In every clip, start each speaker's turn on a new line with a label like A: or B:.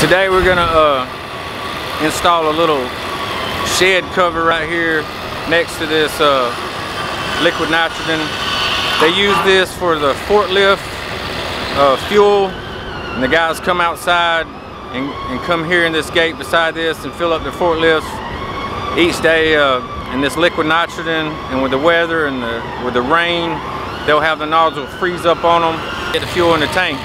A: Today we're gonna uh, install a little shed cover right here next to this uh, liquid nitrogen. They use this for the forklift uh, fuel and the guys come outside and, and, come here in this gate beside this and fill up their forklifts each day uh, in this liquid nitrogen and with the weather and the, with the rain they'll have the nozzle freeze up on them get the fuel in the tank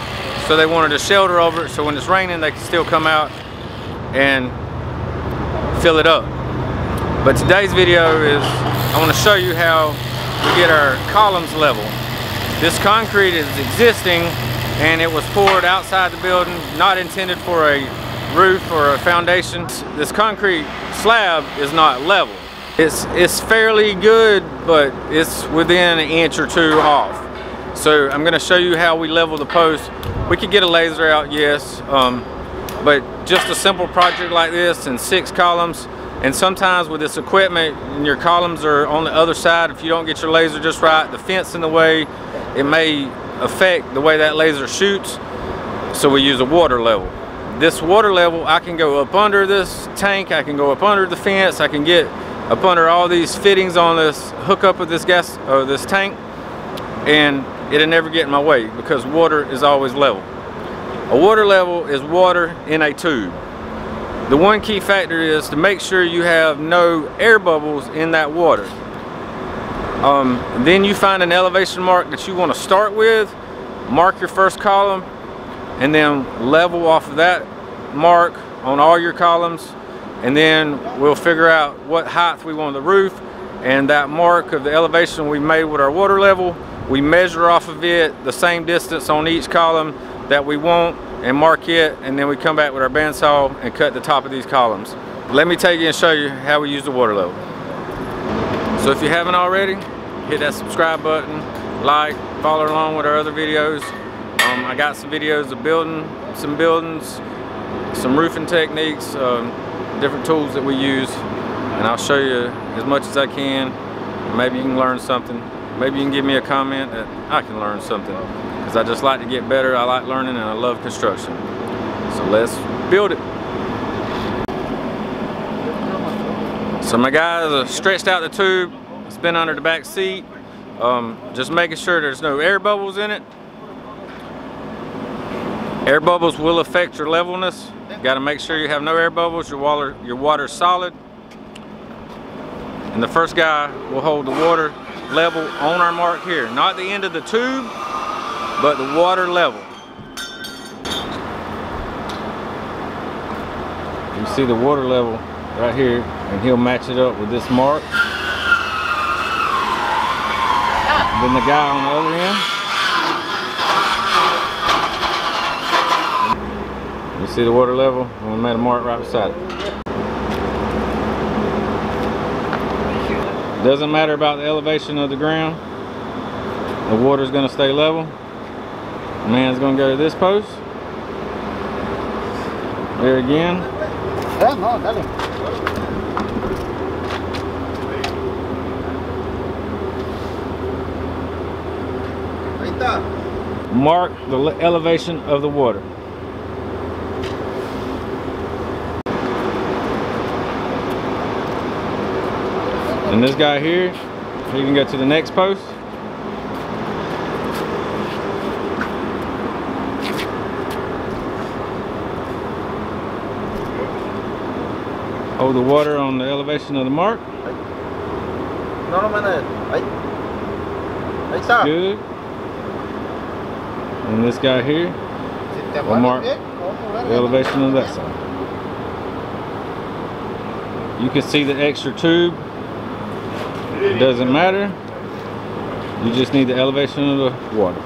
A: so they wanted a shelter over it so when it's raining they can still come out and fill it up. But today's video is I want to show you how we get our columns level. This concrete is existing and it was poured outside the building not intended for a roof or a foundation. This concrete slab is not level. It's it's fairly good but it's within an inch or two off so I'm going to show you how we level the post. We could get a laser out, yes, um, but just a simple project like this and six columns, and sometimes with this equipment, and your columns are on the other side, if you don't get your laser just right, the fence in the way, it may affect the way that laser shoots, so we use a water level. This water level, I can go up under this tank, I can go up under the fence, I can get up under all these fittings on this hookup of this gas, or this tank, and it'll never get in my way because water is always level. A water level is water in a tube. The one key factor is to make sure you have no air bubbles in that water. Um, then you find an elevation mark that you want to start with, mark your first column, and then level off of that mark on all your columns, and then we'll figure out what height we want the roof, and that mark of the elevation we made with our water level we measure off of it the same distance on each column that we want and mark it and then we come back with our bandsaw and cut the top of these columns. Let me take you and show you how we use the water level. So if you haven't already, hit that subscribe button, like, follow along with our other videos. Um, I got some videos of building some buildings, some roofing techniques, um, different tools that we use, and I'll show you as much as I can. Maybe you can learn something maybe you can give me a comment that I can learn something. Because I just like to get better. I like learning and I love construction. So let's build it. So my guys are stretched out the tube. It's been under the back seat. Um, just making sure there's no air bubbles in it. Air bubbles will affect your levelness. Got to make sure you have no air bubbles. Your water your water's solid. And the first guy will hold the water level on our mark here. Not the end of the tube, but the water level. You see the water level right here, and he'll match it up with this mark. then the guy on the other end. You see the water level? And we made a mark right beside it. Doesn't matter about the elevation of the ground. The water's gonna stay level. The man's gonna go to this post. There again. Mark the elevation of the water. And this guy here, he can go to the next post. Hold the water on the elevation of the mark. Good. And this guy here, will mark the elevation of that side. You can see the extra tube it doesn't matter. You just need the elevation of the water.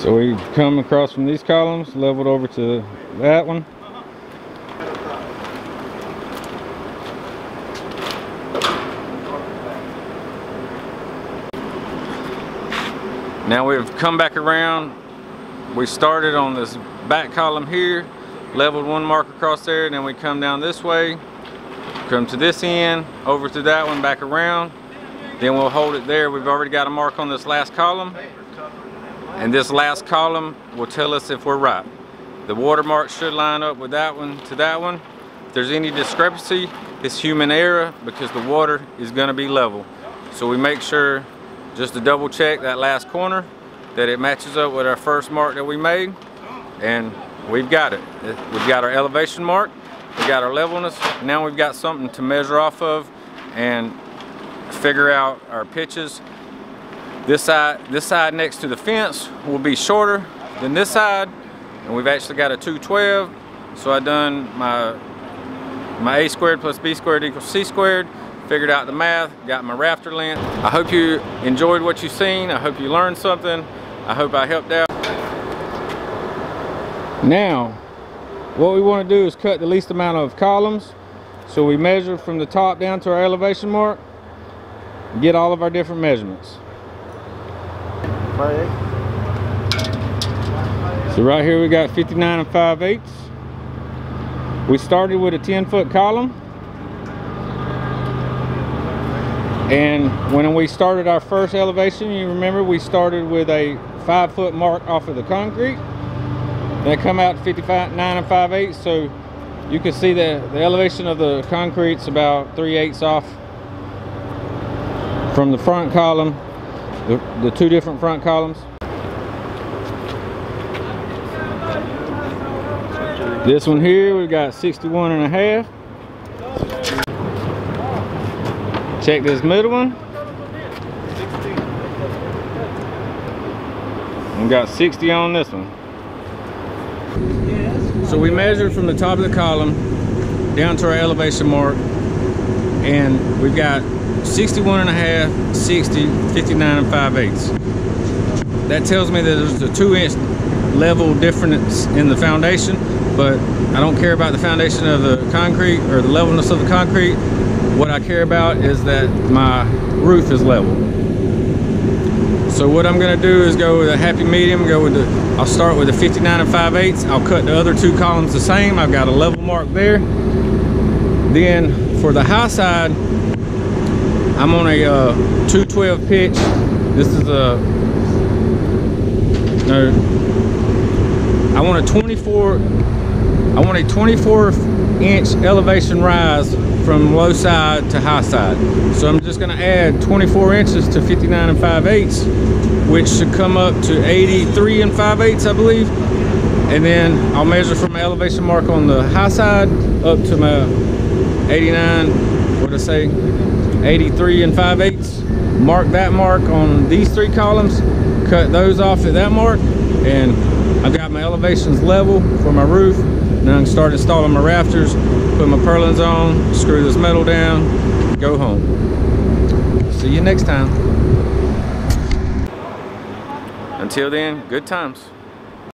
A: So we come across from these columns, leveled over to that one. Now we've come back around we started on this back column here, leveled one mark across there, and then we come down this way, come to this end, over to that one, back around. Then we'll hold it there. We've already got a mark on this last column. And this last column will tell us if we're right. The watermark should line up with that one to that one. If there's any discrepancy, it's human error because the water is gonna be level. So we make sure just to double check that last corner that it matches up with our first mark that we made and we've got it. We've got our elevation mark, we got our levelness, now we've got something to measure off of and figure out our pitches. This side, this side next to the fence will be shorter than this side and we've actually got a 212 so I done my my a squared plus b squared equals c squared figured out the math got my rafter length I hope you enjoyed what you've seen. I hope you learned something. I hope I helped out. Now what we want to do is cut the least amount of columns. So we measure from the top down to our elevation mark get all of our different measurements. So right here we got 59 and 5 eighths. We started with a 10 foot column and when we started our first elevation you remember we started with a five foot mark off of the concrete. They come out 55 9 and 5 eighths so you can see that the elevation of the concrete's about 3 eighths off from the front column the, the two different front columns. This one here we've got 61 and a half check this middle one we got 60 on this one so we measured from the top of the column down to our elevation mark and we've got 61 and a half, 60, 59 and 5 eighths. That tells me that there's a two inch level difference in the foundation, but I don't care about the foundation of the concrete or the levelness of the concrete. What I care about is that my roof is level. So what I'm gonna do is go with a happy medium, go with the, I'll start with a 59 and 5 eighths. I'll cut the other two columns the same. I've got a level mark there. Then for the high side, I'm on a uh, 212 pitch. This is a, no, I want a 24, I want a 24 inch elevation rise from low side to high side. So I'm just gonna add 24 inches to 59 and 5 eighths, which should come up to 83 and 5 eighths, I believe. And then I'll measure from my elevation mark on the high side up to my 89, what did I say? 83 and 5 eighths mark that mark on these three columns cut those off at that mark and I've got my elevations level for my roof. Now I can start installing my rafters put my purlins on screw this metal down go home. See you next time. Until then good times